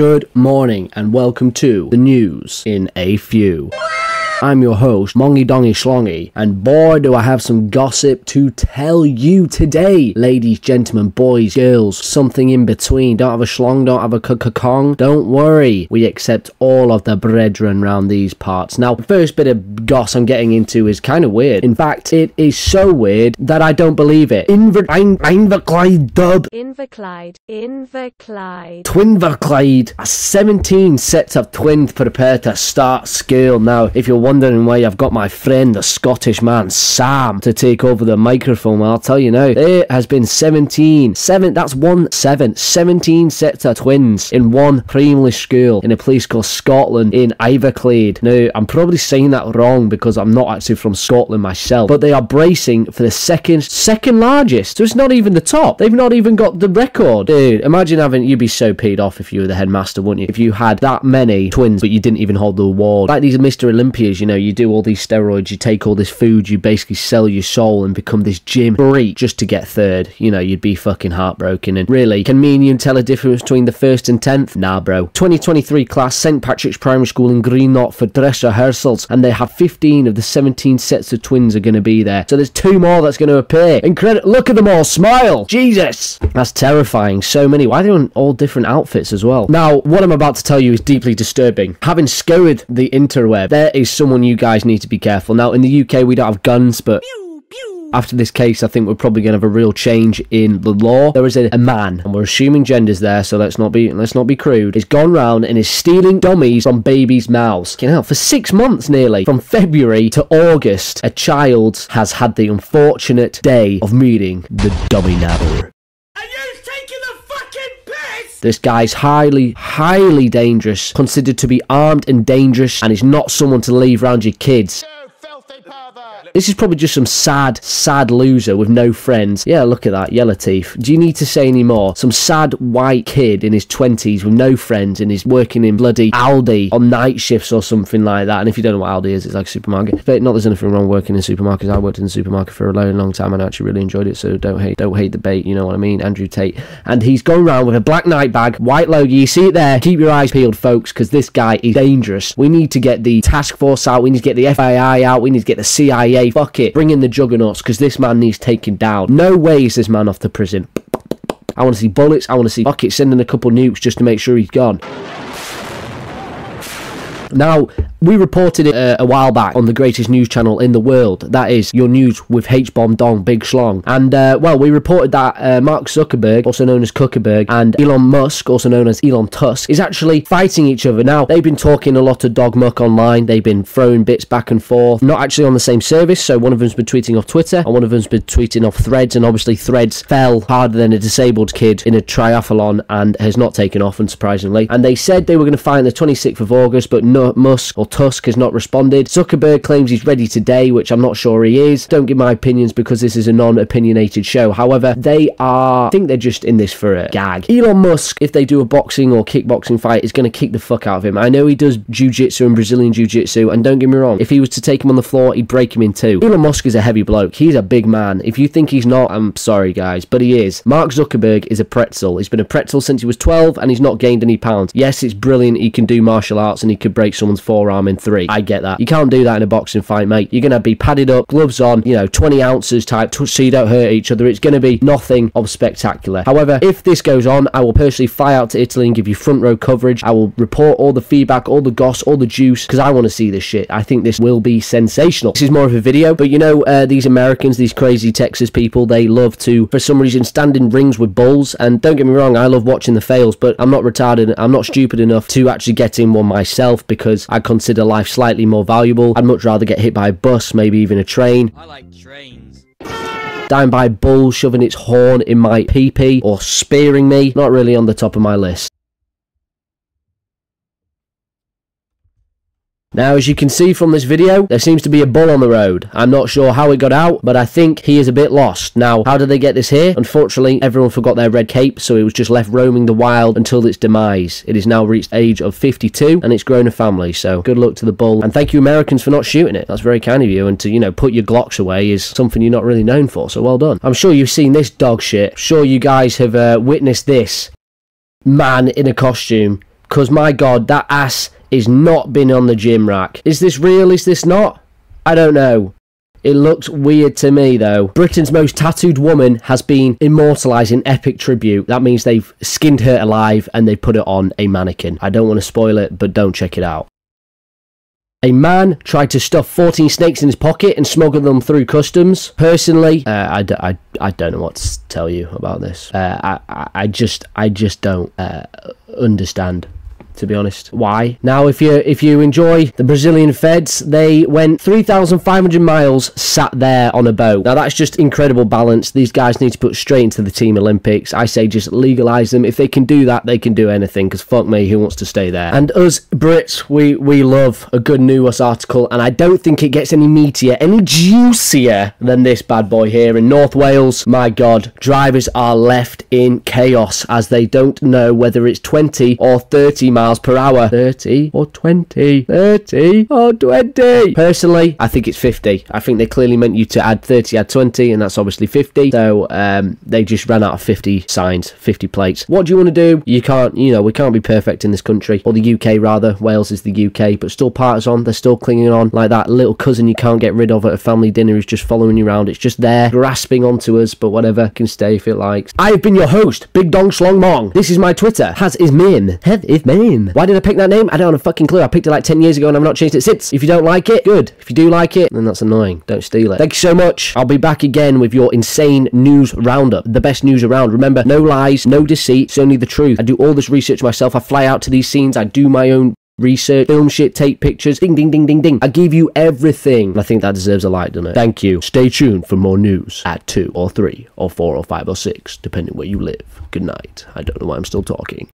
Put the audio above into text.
Good morning and welcome to the news in a few. I'm your host, Mongy Dongy Schlongy, and boy do I have some gossip to tell you today. Ladies, gentlemen, boys, girls, something in between. Don't have a schlong, don't have a kong. Don't worry, we accept all of the brethren round these parts. Now, the first bit of goss I'm getting into is kind of weird. In fact, it is so weird that I don't believe it. Inver Ein Inverclyde dub. Inverclyde, Inverclyde. Twinverclyde. A 17 sets of twins prepare to start school. Now, if you're wondering why I've got my friend, the Scottish man Sam, to take over the microphone, I'll tell you now, it has been 17. Seven, that's one seven. 17 sets of twins in one primary school in a place called Scotland in Iverclade. Now, I'm probably saying that wrong because I'm not actually from Scotland myself, but they are bracing for the second, second largest. So it's not even the top. They've not even got the record. Dude, imagine having, you'd be so paid off if you were the headmaster, wouldn't you? If you had that many twins, but you didn't even hold the award. Like these Mr. Olympias, you know, you do all these steroids, you take all this food, you basically sell your soul and become this gym freak just to get third. You know, you'd be fucking heartbroken. And really, can me and you tell a difference between the first and tenth? Nah, bro. 2023 class St. Patrick's Primary School in Greenock for dress rehearsals, and they have 15 of the 17 sets of twins are going to be there. So there's two more that's going to appear. Incredible. Look at them all smile. Jesus. That's terrifying. So many. Why are they in all different outfits as well? Now, what I'm about to tell you is deeply disturbing. Having scoured the interweb, there is someone you guys need to be careful. Now, in the UK, we don't have guns, but after this case, I think we're probably going to have a real change in the law. There is a, a, man, and we're assuming genders there, so let's not be let's not be crude. He's gone round and is stealing dummies from babies' mouths. You know, for six months nearly, from February to August, a child has had the unfortunate day of meeting the dummy nabber. This guy's highly, highly dangerous, considered to be armed and dangerous, and is not someone to leave around your kids. This is probably just some sad, sad loser with no friends. Yeah, look at that, yellow teeth. Do you need to say any more? Some sad white kid in his 20s with no friends and is working in bloody Aldi on night shifts or something like that. And if you don't know what Aldi is, it's like a supermarket. But not there's anything wrong working in supermarkets. I worked in a supermarket for a long, long time and I actually really enjoyed it. So don't hate, don't hate the bait. You know what I mean? Andrew Tate. And he's going around with a black night bag, white logo. You see it there. Keep your eyes peeled, folks, because this guy is dangerous. We need to get the task force out. We need to get the FBI out. We need to get the CIA fuck it, bring in the juggernauts because this man needs taken down. No way is this man off the prison. I want to see bullets. I want to see fuck it, sending a couple nukes just to make sure he's gone. Now, we reported it uh, a while back on the greatest news channel in the world. That is your news with H Bomb Dong Big Schlong. And uh, well, we reported that uh, Mark Zuckerberg, also known as Zuckerberg, and Elon Musk, also known as Elon Tusk, is actually fighting each other. Now, they've been talking a lot of dog muck online. They've been throwing bits back and forth. Not actually on the same service. So one of them's been tweeting off Twitter, and one of them's been tweeting off Threads. And obviously, Threads fell harder than a disabled kid in a triathlon and has not taken off, unsurprisingly. And they said they were going to fight on the 26th of August, but no, Musk or Tusk has not responded. Zuckerberg claims he's ready today, which I'm not sure he is. Don't give my opinions because this is a non-opinionated show. However, they are, I think they're just in this for a gag. Elon Musk, if they do a boxing or kickboxing fight, is going to kick the fuck out of him. I know he does jiu-jitsu and Brazilian jiu-jitsu, and don't get me wrong, if he was to take him on the floor, he'd break him in two. Elon Musk is a heavy bloke. He's a big man. If you think he's not, I'm sorry, guys, but he is. Mark Zuckerberg is a pretzel. He's been a pretzel since he was 12, and he's not gained any pounds. Yes, it's brilliant. He can do martial arts, and he could break someone's forearm in three. I get that. You can't do that in a boxing fight, mate. You're going to be padded up, gloves on, you know, 20 ounces type, so you don't hurt each other. It's going to be nothing of spectacular. However, if this goes on, I will personally fly out to Italy and give you front row coverage. I will report all the feedback, all the goss, all the juice, because I want to see this shit. I think this will be sensational. This is more of a video, but you know, uh, these Americans, these crazy Texas people, they love to, for some reason, stand in rings with bulls. And don't get me wrong, I love watching the fails, but I'm not retarded, I'm not stupid enough to actually get in one myself because I consider life slightly more valuable. I'd much rather get hit by a bus, maybe even a train. I like trains. Dying by a bull shoving its horn in my pee-pee or spearing me, not really on the top of my list. Now, as you can see from this video, there seems to be a bull on the road. I'm not sure how it got out, but I think he is a bit lost. Now, how did they get this here? Unfortunately, everyone forgot their red cape, so it was just left roaming the wild until its demise. It has now reached age of 52, and it's grown a family, so good luck to the bull. And thank you, Americans, for not shooting it. That's very kind of you, and to, you know, put your Glocks away is something you're not really known for, so well done. I'm sure you've seen this dog shit. I'm sure you guys have uh, witnessed this. Man in a costume Because my god, that ass is not been on the gym rack. Is this real? Is this not? I don't know. It looks weird to me though. Britain's most tattooed woman has been immortalised in epic tribute. That means they've skinned her alive and they put it on a mannequin. I don't want to spoil it, but don't check it out. A man tried to stuff 14 snakes in his pocket and smuggle them through customs. Personally, uh, I, d- I, I don't know what to tell you about this. Uh, I, I, I just I just don't uh, understand to be honest. Why? Now, if you if you enjoy the Brazilian feds, they went 3,500 miles sat there on a boat. Now that's just incredible balance. These guys need to put straight into the Team Olympics. I say just legalize them. If they can do that, they can do anything. Because fuck me, who wants to stay there? And us Brits, we we love a good news article, and I don't think it gets any meatier, any juicier than this bad boy here in North Wales. My God, drivers are left in chaos as they don't know whether it's 20 or 30 miles miles per hour. 30 or 20? 30 or 20? Personally, I think it's 50. I think they clearly meant you to add 30, add 20, and that's obviously 50. So um, they just ran out of 50 signs, 50 plates. What do you want to do? You can't, you know, we can't be perfect in this country, or the UK rather. Wales is the UK, but still parts on. They're still clinging on like that little cousin you can't get rid of at a family dinner is just following you around. It's just there, grasping onto us, but whatever, can stay if it likes. I have been your host, Big Dong Schlong Mong. This is my Twitter. Has is meme. Have is Why did I pick that name? I don't have a fucking clue. I picked it like 10 years ago and I've not changed it since. If you don't like it, good. If you do like it, then that's annoying. Don't steal it. Thank you so much. I'll be back again with your insane news roundup. The best news around. Remember, no lies, no deceit. It's only the truth. I do all this research myself. I fly out to these scenes. I do my own research, film shit, take pictures, ding, ding, ding, ding, ding. I give you everything. I think that deserves a like, doesn't it? Thank you. Stay tuned for more news at 2 or 3 or 4 or 5 or 6, depending where you live. Good night. I don't know why I'm still talking.